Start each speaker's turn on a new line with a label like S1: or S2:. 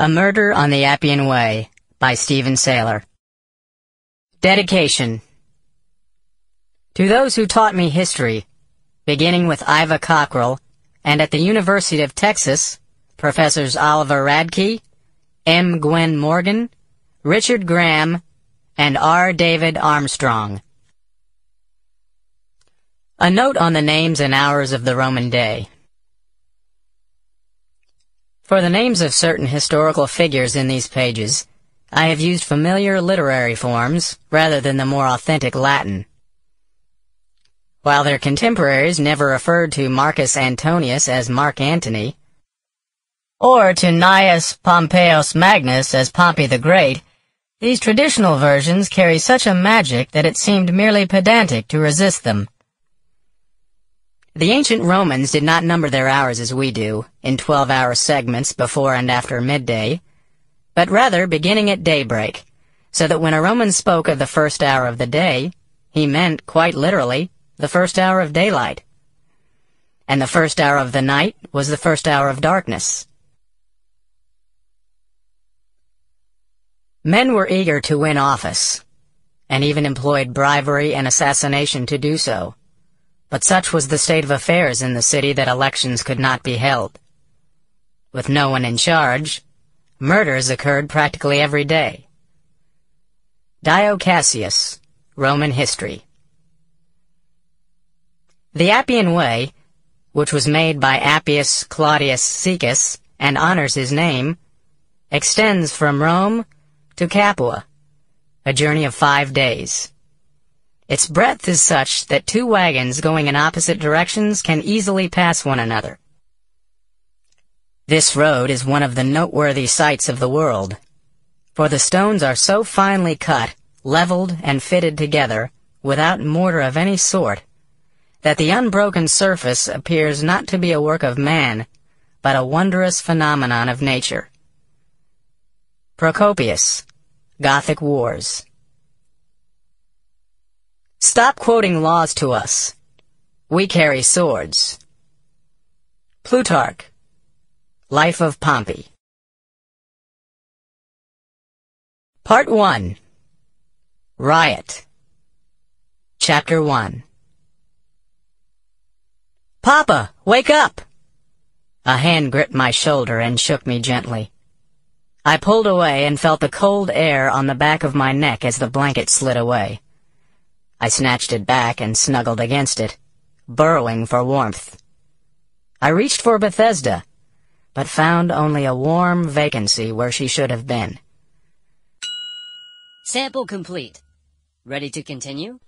S1: A Murder on the Appian Way by Steven Saylor. Dedication. To those who taught me history, beginning with Iva Cockrell, and at the University of Texas, Professors Oliver Radkey, M. Gwyn Morgan, Richard Graham, and R. David Armstrong. A note on the names and hours of the Roman day. For the names of certain historical figures in these pages, I have used familiar literary forms rather than the more authentic Latin. While their contemporaries never referred to Marcus Antonius as Mark Antony, or to Gnaeus Pompeius Magnus as Pompey the Great, these traditional versions carry such a magic that it seemed merely pedantic to resist them. The ancient Romans did not number their hours as we do, in 12-hour segments before and after midday, but rather beginning at daybreak, so that when a Roman spoke of the first hour of the day, he meant, quite literally, the first hour of daylight. And the first hour of the night was the first hour of darkness. Men were eager to win office, and even employed bribery and assassination to do so. But such was the state of affairs in the city that elections could not be held. With no one in charge, murders occurred practically every day. Dio Cassius, Roman History The Appian Way, which was made by Appius Claudius Caecus and honors his name, extends from Rome to Capua, a journey of five days. Its breadth is such that two wagons going in opposite directions can easily pass one another. This road is one of the noteworthy sights of the world, for the stones are so finely cut, leveled, and fitted together, without mortar of any sort, that the unbroken surface appears not to be a work of man, but a wondrous phenomenon of nature. Procopius, Gothic Wars Stop quoting laws to us. We carry swords. Plutarch, Life of Pompey. Part 1 Riot Chapter 1 Papa, wake up! A hand gripped my shoulder and shook me gently. I pulled away and felt the cold air on the back of my neck as the blanket slid away. I snatched it back and snuggled against it, burrowing for warmth. I reached for Bethesda, but found only a warm vacancy where she should have been.
S2: Sample complete. Ready to continue?